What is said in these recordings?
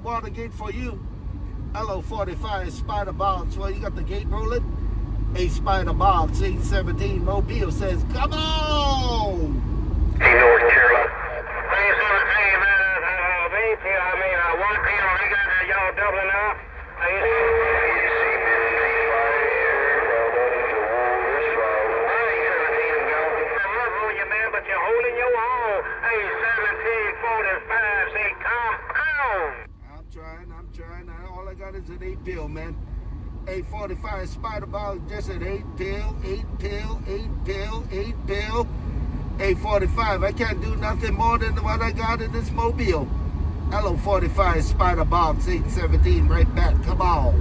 Watergate for you. LO45 Spider Box. Well, you got the gate rolling. A Spider Box 817 Mobile says, come on! Hey, North Carolina. 317, man, uh, VP, I mean, uh, 1 p.m., we got uh, y'all doubling up. You but you're holding your own. Hey, 1745, say, come on. I'm trying, I'm trying. An 8 pill, man. 845 Spider Box, just an 8 pill, 8 pill, 8 pill, 8 pill. 845. I can't do nothing more than what I got in this mobile. Hello, 45 Spider Box 817. Right back. Come on.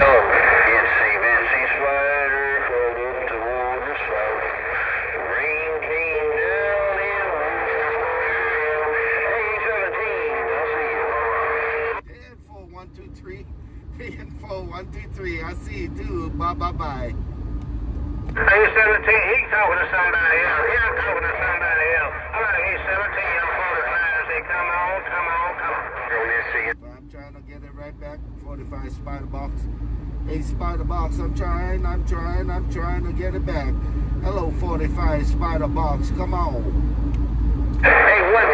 Oh, NC Vinci Spider, called up to water spout. Rain came down in Hey, 17, I'll see you. 10 4 1 2 3. 10 4 1 2 3. I see you too. Bye bye bye. Hey, 17, he's talking to somebody else. He's talking to somebody else. All right, he's 17, I'm 45. Say, come on, come on, come on. Go NC. I'm trying to get it right back. 45 Spider Box. Hey, Spider Box, I'm trying, I'm trying, I'm trying to get it back. Hello, 45 Spider Box. Come on. Hey, what?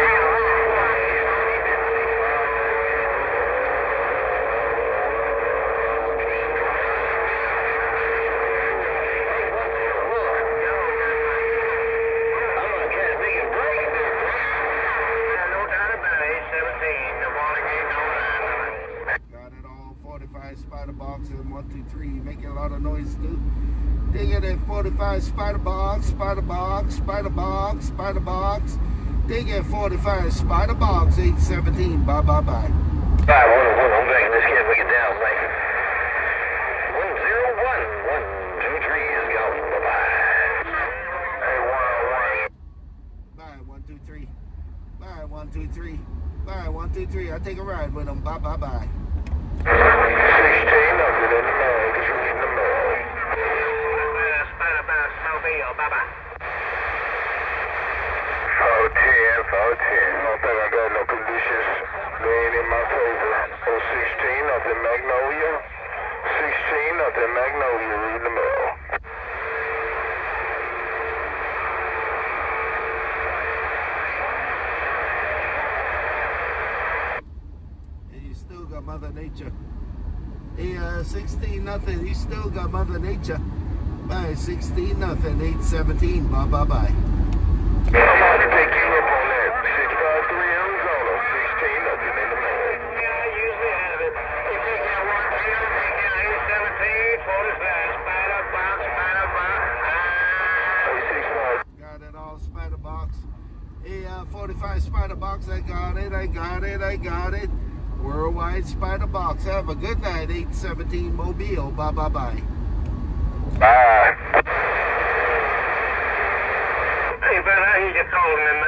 No doubt about it, he's 17. The Watergate don't lie. Got it all. 45 Spider Box and 123. Making a lot of noise, too. Dig it at 45 Spider Box, Spider Box, Spider Box, Spider Box. Dig it 45 Spider Box 817. Bye bye bye. Alright, one, oh one, I'm back. Get we get down, man. One zero one one two three is gone. Bye bye. Hey, one Bye, one. one, two, three. Bye, one, two, three. Bye, one, two, three. I take a ride with them. Bye, bye, bye. Sixteen, nothing in the mag. It's reading the mag. Spider Box, Mobile, bye-bye. Four ten, four ten. I don't think I got no conditions laying in my favor. Oh, sixteen, nothing Magnolia. Sixteen, nothing Magnolia. Reading the mail. And you still got Mother Nature. Hey, uh, 16 nothing. You still got Mother Nature. Bye, 16 nothing. 817. Bye, bye, bye. Hey, uh, 45 Spider Box. I got it. I got it. I got it. Worldwide Spider Box. Have a good night. 817 Mobile. Bye, bye, bye. Bye. Hey, Ben, I hear you calling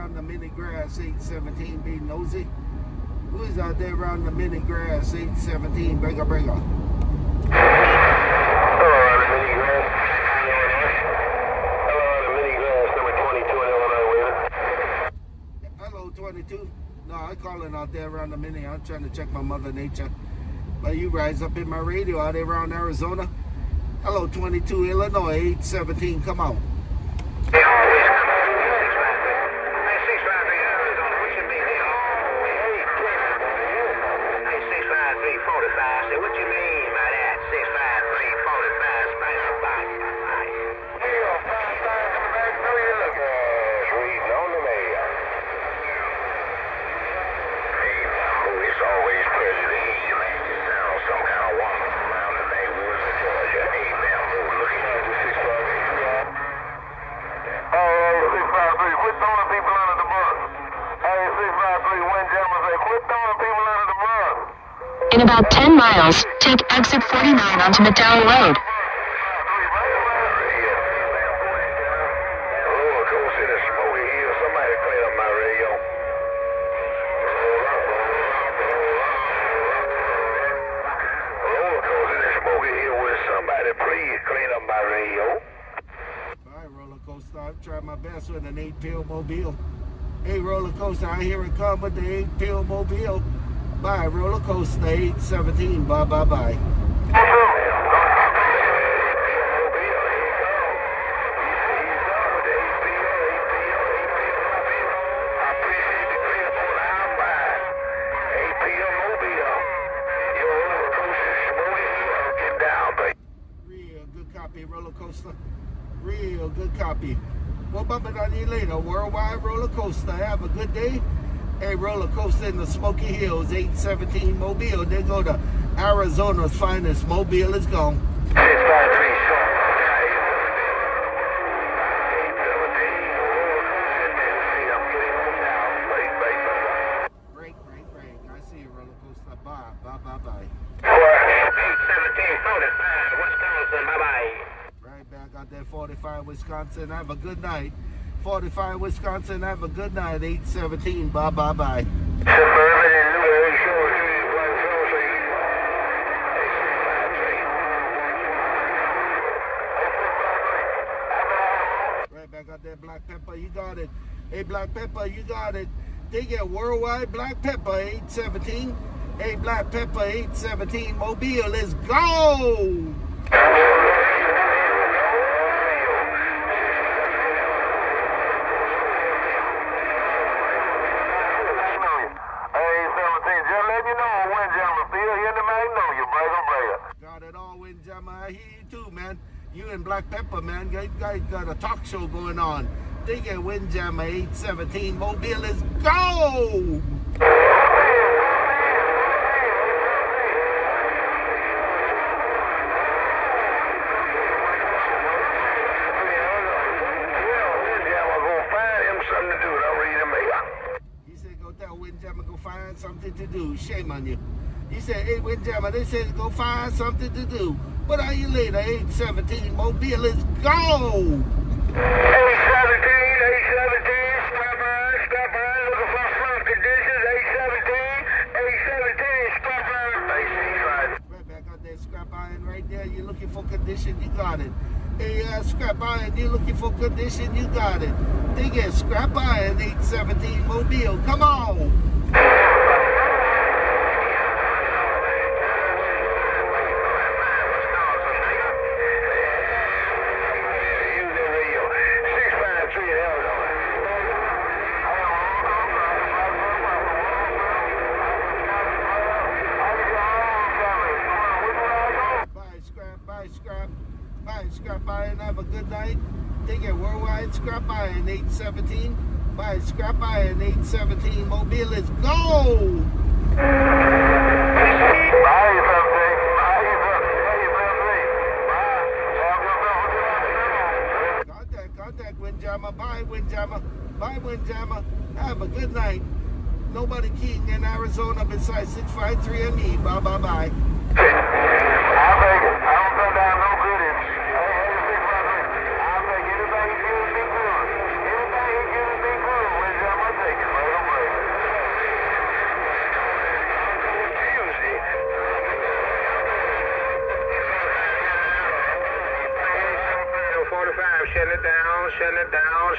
around the mini grass? 817 be nosy. Who's out there around the mini grass? 817 breaker breaker. Hello, mini grass. Hello, mini grass, number 22 Illinois, waiting. Hello 22. No, I'm calling out there around the mini. I'm trying to check my mother nature. But you rise up in my radio out there around Arizona. Hello 22 Illinois 817. Come on. Somebody please clean up my radio. All right, roller coaster. I've tried my best with an eight pill mobile. Hey, roller coaster, I hear it come with the eight pill mobile. Bye, roller coaster 817. Bye, bye, bye. Roller coaster in the Smoky Hills, 817 Mobile. They go to Arizona's finest. Mobile is gone. Break, break, break. I see you, roller coaster. Bye, bye, bye, bye. 1745, Wisconsin, bye-bye. Right back out there, 45 Wisconsin. Have a good night. 45 Wisconsin. Have a good night. 817. Bye, bye, bye. Suburban and New Shore Street, Black Street. Right back out there, Black Pepper. You got it. Hey, Black Pepper, you got it. They get worldwide Black Pepper 817. Hey, Black Pepper 817 Mobile. Let's go. Got it all, Windjammer. I hear you too, man. You and Black Pepper, man. Guys got a talk show going on. They get Windjammer 817 Mobile. Let's go. He said, go tell Windjammer go find something to do. Shame on you. He said, hey, Windjammer, they said go find something to do. What are you late? later? 817 Mobile, let's go. Right back out there, scrap iron right there. You're looking for condition, you got it. Hey, uh, scrap iron, you're looking for condition, you got it. They get scrap iron 817 Mobile. Come on. 817. Buy scrap iron 817 Mobile. Let's go. Contact, contact Windjammer. Bye, Windjammer. Bye, Windjammer. Have a good night. Nobody keying in Arizona besides 653 and me. Bye, bye, bye.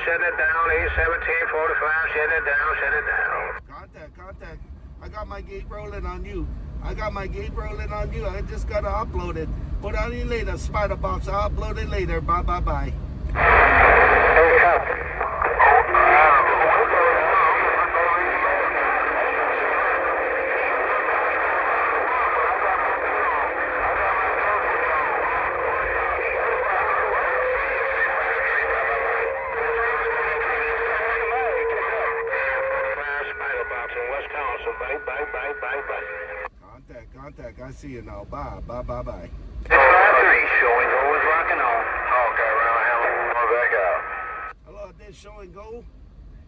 Shutting it down. 817, 45, shutting it down, shutting it down. Contact, contact. I got my gate rolling on you. I got my gate rolling on you. I just gotta upload it. Put on you later, Spider Box. I'll upload it later. Bye, bye, bye. Contact. I see you now. Bye, bye, bye, bye. showing always rocking on. Around. Hello, this show and go.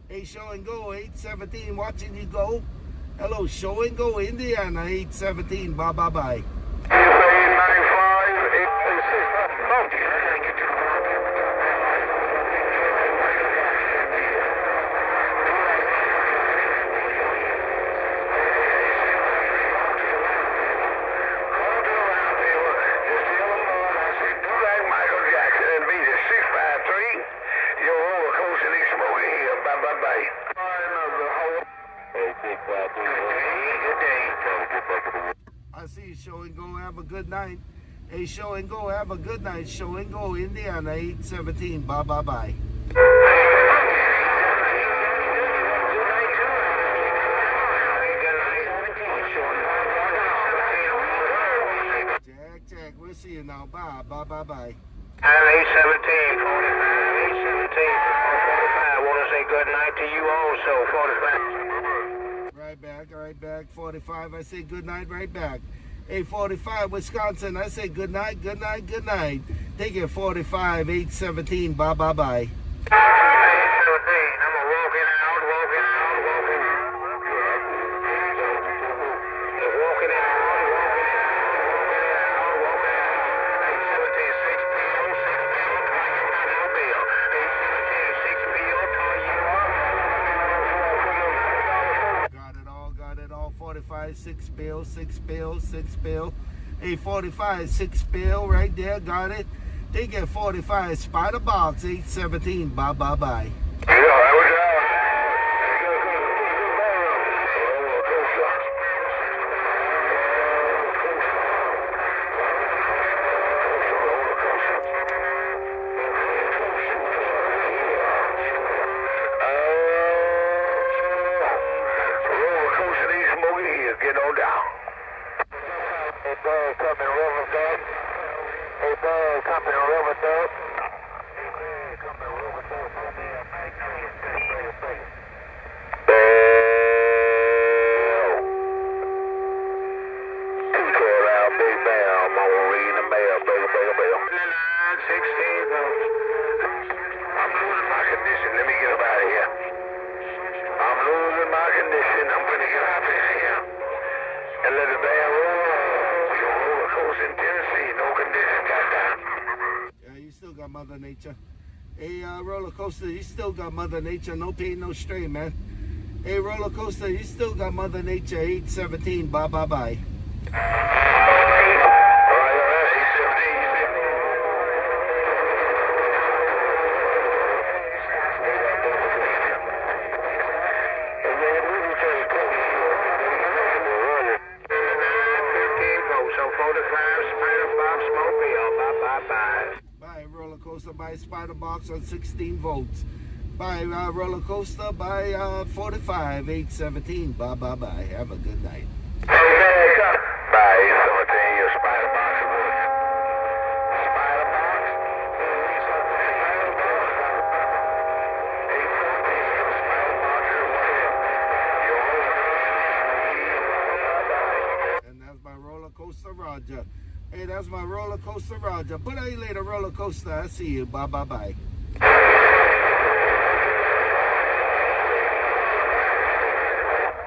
Hey, show and go. 817 watching you go. Hello, show and go, Indiana. 817. Bye, bye, bye. I see show and go. Have a good night. Hey, show and go. Have a good night. Show and go. Indiana 817. Bye bye bye. Jack, Jack, we'll see you now. Bye, bye, bye, bye. Forty-five. I say good night right back. 845 Wisconsin, I say good night, good night, good night. Take it 45, 817, bye, bye, bye. Bill, 6 bill, A 45, 6 bill right there, got it. They get 45, Spider Box, 817. Bye, bye, bye. You still got Mother Nature. Hey, uh, roller coaster, you still got Mother Nature. No pain, no strain, man. Hey, roller coaster, you still got Mother Nature. 817. Bye, bye, bye. Box on 16 volts. Buy uh, roller coaster by uh, 45 817. Bye bye bye. Have a good night. Bye, 17, your Spider Box. Spider Box. And that's my roller coaster Roger. Hey, that's my roller coaster Roger. Put out later roller coaster. I see you. Bye bye bye.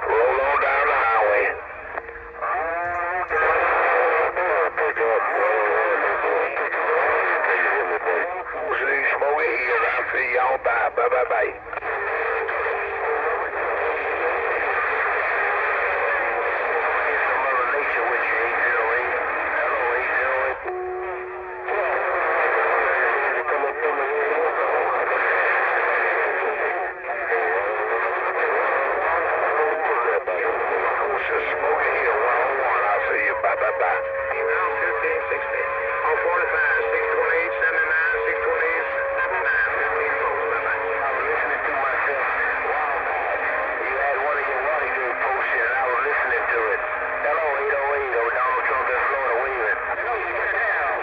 Roll on down the highway. See smoky hills. I'll see y'all. Bye, bye, bye, bye. Some Mother Nature with you, 808. Hello, 808. Smoky Hill 101. I'll see you. Bye, bye, bye. Email 15, 16. Oh, 45, 628, 79, 628, 79, 15 volts. Bye, bye. I was listening to myself a while back. You had one of your water gate posted, and I was listening to it. Hello, 808. Oh, Donald Trump in Florida waving. I know you get down.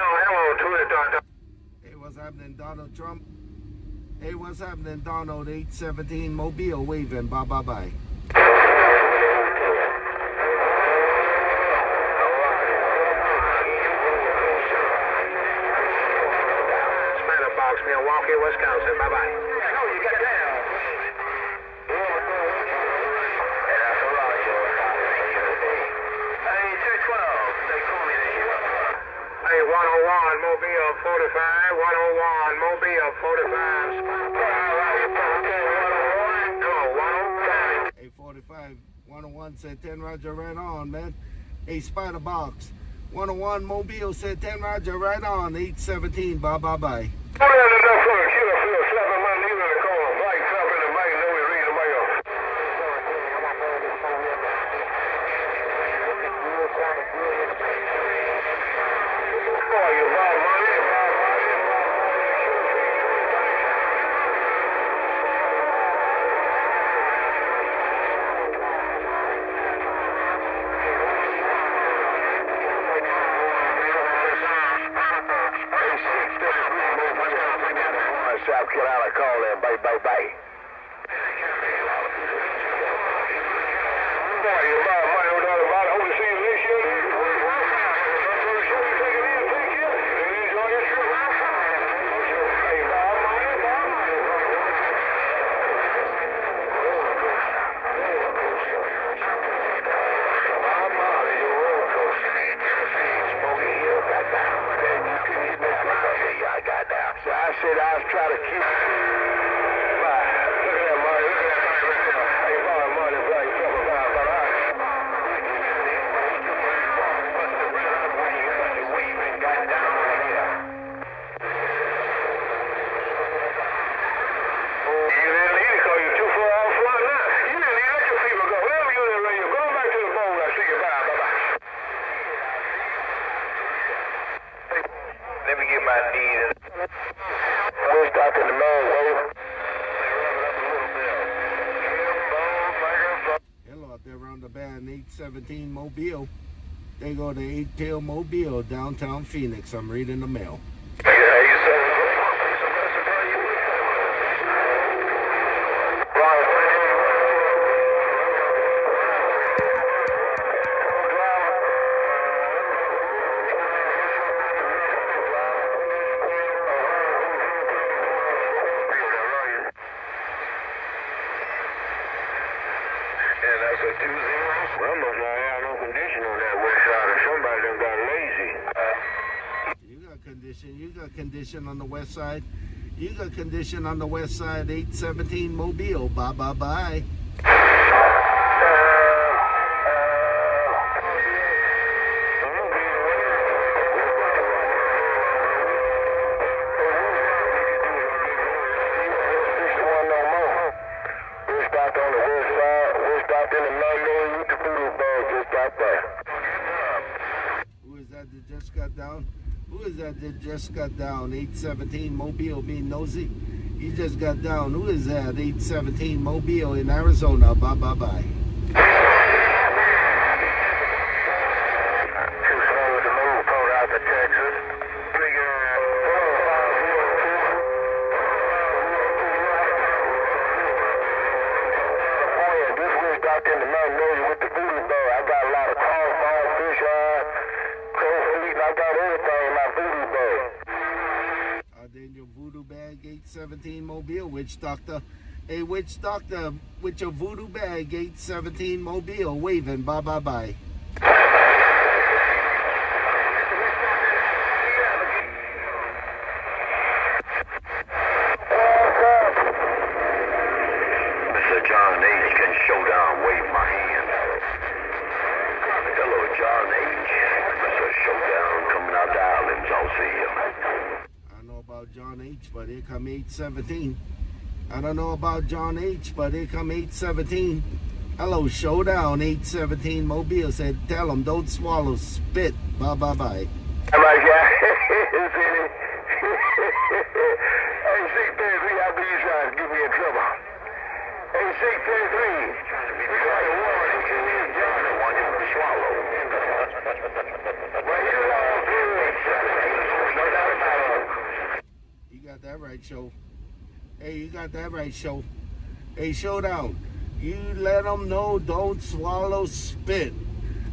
Oh, hello, Twitter, Doctor. Hey, what's happening, Donald Trump? Hey, what's happening, Donald? 817 Mobile waving. Bye bye bye. Milwaukee, Wisconsin. Bye bye. 101 said 10 Roger right on, man. Hey, Spider Box. 101 Mobile said 10 Roger right on. 817. Bye bye bye. In the. Hello out there around the band 817 Mobile. They go to 8 Tail Mobile, downtown Phoenix. I'm reading the mail. Condition. On the west side. You got condition on the west side, 817 Mobile. Bye bye bye. Just got down? 817 Mobile being nosy. He just got down. Who is that? 817 Mobile in Arizona. Bye bye bye. 817 Mobile, witch doctor. A witch doctor, with your voodoo bag, 817 Mobile, waving. Bye bye bye bye bye. Mr. John H. can showdown wave my hand. Hello, John H. Mr. Showdown coming out the islands. I'll see you. I don't know about John H, but here come 817. I don't know about John H, but here come 817. Hello, Showdown 817 Mobile said, tell them don't swallow spit. Bye bye bye. How about that? hey, 633, I believe you're trying to get me in trouble. Hey, 633, we got a warning. John don't want him to swallow. well, you all do it. No doubt about it. You got that right, Show. Hey, you got that right, Show. Hey, Showdown, you let them know don't swallow spit.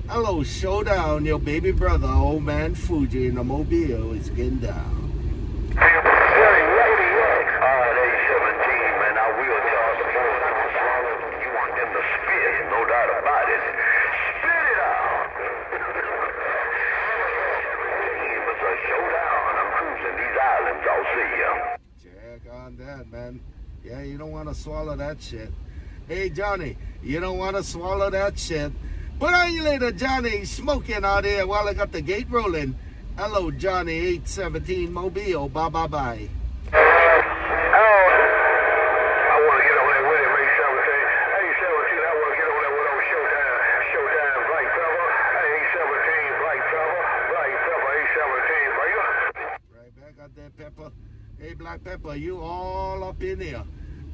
Hello, Showdown, your baby brother, old man Fuji in the Mobile is getting down. Check on that, man. Yeah, you don't want to swallow that shit. Hey, Johnny, you don't want to swallow that shit. Put on your little Johnny smoking out here while I got the gate rolling. Hello, Johnny 817 Mobile. Bye bye bye. Right back out there, Pepper. Hey, Black Pepper, you all up in there.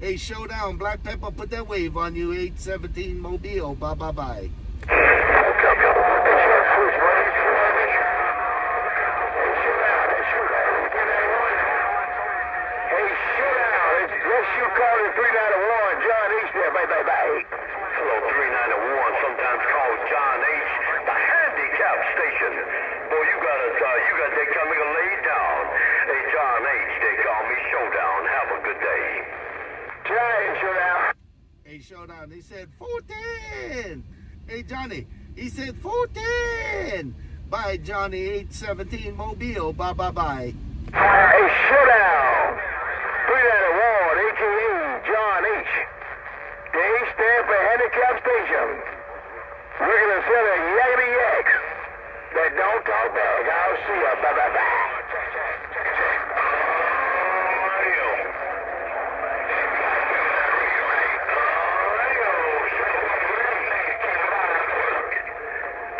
Hey, showdown, Black Pepper, put that wave on you. 817 Mobile. Bye bye bye bye bye. Hey, shootout. It's Rescue Carter 391. John H. there. Bye, bye, bye. Hello, 391, sometimes called John H. The handicap station. Boy, you got a, uh, you got, they call me a lay down. Hey, John H. They call me Showdown. Have a good day. Try it, Showdown. Hey, showdown. He said 14. Hey, Johnny. He said 14. Johnny. 817 Mobile. Bye bye bye. Hey, Showdown. 391, a.k.a. John H. The H for Handicap Station. We're to sell a yakety yaks that don't talk back. I'll see ya. Bye bye bye.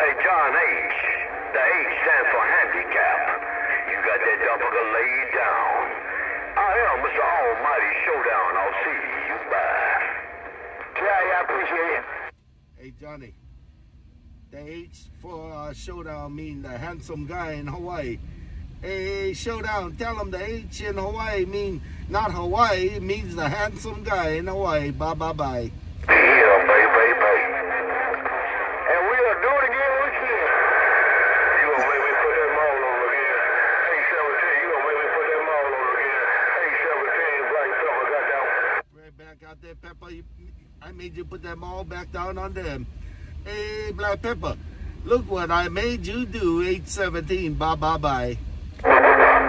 Hey, John H. The H stands for handicap. You got laid down. I am Mr. Almighty Showdown. I'll see you. Try, I appreciate it. Hey, Johnny. The H for uh, showdown mean the handsome guy in Hawaii. Hey, showdown. Tell him the H in Hawaii mean not Hawaii. It means the handsome guy in Hawaii. Bye bye bye. Yeah, baby, baby. And we'll do it again when we can. You gonna make me put that mall over again. Hey, 17, you gonna make me put that mall over again. Hey, 17, Black Pepper, goddamn. Right back out there, Pepper. You, I made you put that mall back down on them. Hey, Black Pepper. Look what I made you do. 817. Bye bye bye. I'm gonna roll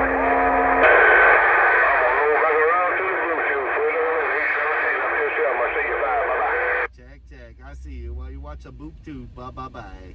back around to the Bluetooth. Put it on 817. I'm just here. I'm gonna say goodbye. Bye-bye. Check, check. I see you. Well, you watch a boop too. Bye bye bye.